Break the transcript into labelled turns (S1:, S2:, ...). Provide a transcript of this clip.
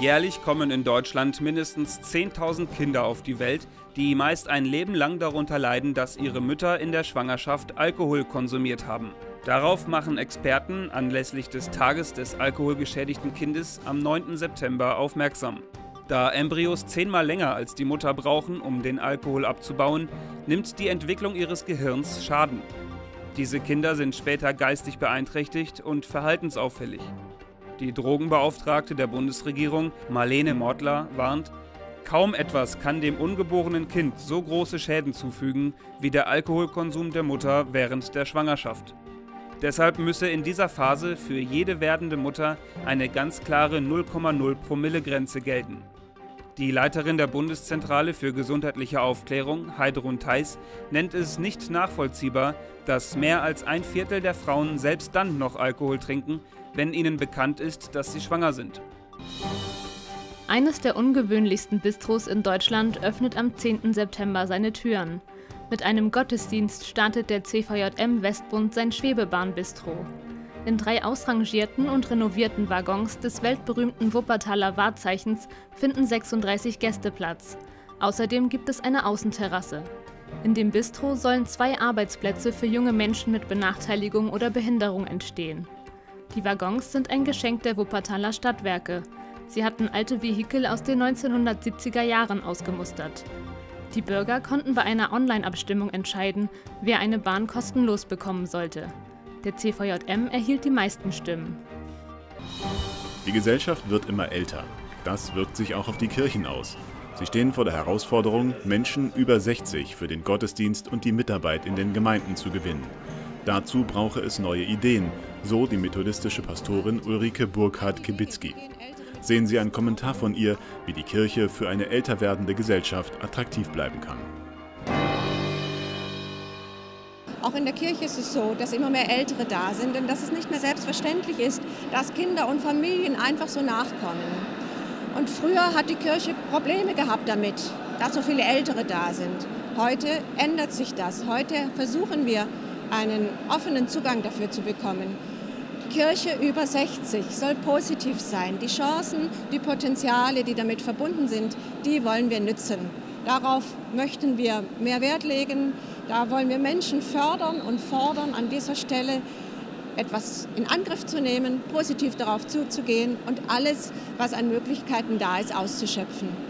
S1: Jährlich kommen in Deutschland mindestens 10.000 Kinder auf die Welt, die meist ein Leben lang darunter leiden, dass ihre Mütter in der Schwangerschaft Alkohol konsumiert haben. Darauf machen Experten anlässlich des Tages des alkoholgeschädigten Kindes am 9. September aufmerksam. Da Embryos zehnmal länger als die Mutter brauchen, um den Alkohol abzubauen, nimmt die Entwicklung ihres Gehirns Schaden. Diese Kinder sind später geistig beeinträchtigt und verhaltensauffällig. Die Drogenbeauftragte der Bundesregierung, Marlene Mortler, warnt, kaum etwas kann dem ungeborenen Kind so große Schäden zufügen wie der Alkoholkonsum der Mutter während der Schwangerschaft. Deshalb müsse in dieser Phase für jede werdende Mutter eine ganz klare 0,0 Promille-Grenze gelten. Die Leiterin der Bundeszentrale für gesundheitliche Aufklärung, Heidrun Theis, nennt es nicht nachvollziehbar, dass mehr als ein Viertel der Frauen selbst dann noch Alkohol trinken, wenn ihnen bekannt ist, dass sie schwanger sind.
S2: Eines der ungewöhnlichsten Bistros in Deutschland öffnet am 10. September seine Türen. Mit einem Gottesdienst startet der CVJM Westbund sein Schwebebahnbistro. In drei ausrangierten und renovierten Waggons des weltberühmten Wuppertaler Wahrzeichens finden 36 Gäste Platz. Außerdem gibt es eine Außenterrasse. In dem Bistro sollen zwei Arbeitsplätze für junge Menschen mit Benachteiligung oder Behinderung entstehen. Die Waggons sind ein Geschenk der Wuppertaler Stadtwerke. Sie hatten alte Vehikel aus den 1970er Jahren ausgemustert. Die Bürger konnten bei einer Online-Abstimmung entscheiden, wer eine Bahn kostenlos bekommen sollte. Der CVJM erhielt die meisten Stimmen.
S3: Die Gesellschaft wird immer älter. Das wirkt sich auch auf die Kirchen aus. Sie stehen vor der Herausforderung, Menschen über 60 für den Gottesdienst und die Mitarbeit in den Gemeinden zu gewinnen. Dazu brauche es neue Ideen, so die methodistische Pastorin Ulrike Burkhardt-Kibitzki. Sehen Sie einen Kommentar von ihr, wie die Kirche für eine älter werdende Gesellschaft attraktiv bleiben kann.
S4: Auch in der Kirche ist es so, dass immer mehr Ältere da sind und dass es nicht mehr selbstverständlich ist, dass Kinder und Familien einfach so nachkommen. Und früher hat die Kirche Probleme gehabt damit, dass so viele Ältere da sind. Heute ändert sich das. Heute versuchen wir, einen offenen Zugang dafür zu bekommen. Kirche über 60 soll positiv sein. Die Chancen, die Potenziale, die damit verbunden sind, die wollen wir nützen. Darauf möchten wir mehr Wert legen. Da wollen wir Menschen fördern und fordern, an dieser Stelle etwas in Angriff zu nehmen, positiv darauf zuzugehen und alles, was an Möglichkeiten da ist, auszuschöpfen.